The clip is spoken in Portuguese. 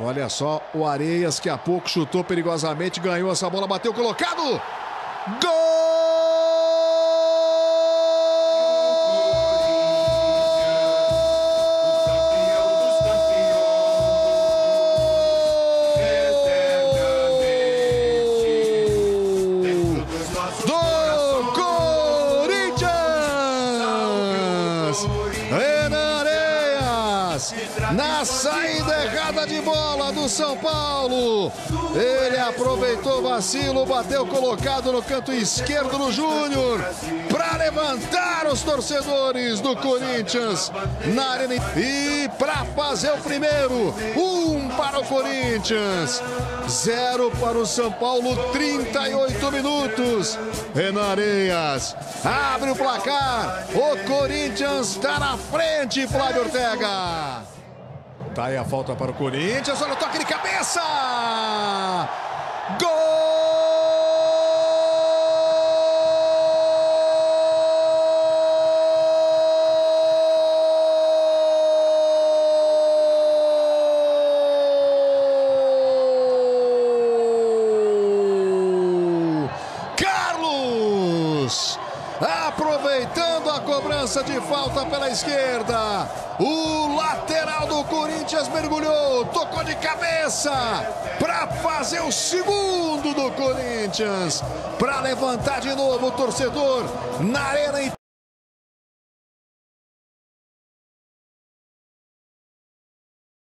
Olha só o Areias que há pouco chutou perigosamente, ganhou essa bola, bateu colocado. Gol! do Corinthians. Renan Na saída errada de bola do São Paulo. Ele aproveitou o vacilo, bateu colocado no canto esquerdo no Júnior para levantar os torcedores do Corinthians na arena e fazer o primeiro. Um para o Corinthians, zero para o São Paulo, 38 minutos. Renan Areias abre o placar. O Corinthians está na frente, Flávio Ortega. Tá aí a falta para o Corinthians. Olha o toque de cabeça. Gol! Aproveitando a cobrança de falta pela esquerda. O lateral do Corinthians mergulhou, tocou de cabeça para fazer o segundo do Corinthians, para levantar de novo o torcedor na arena.